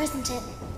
isn't it?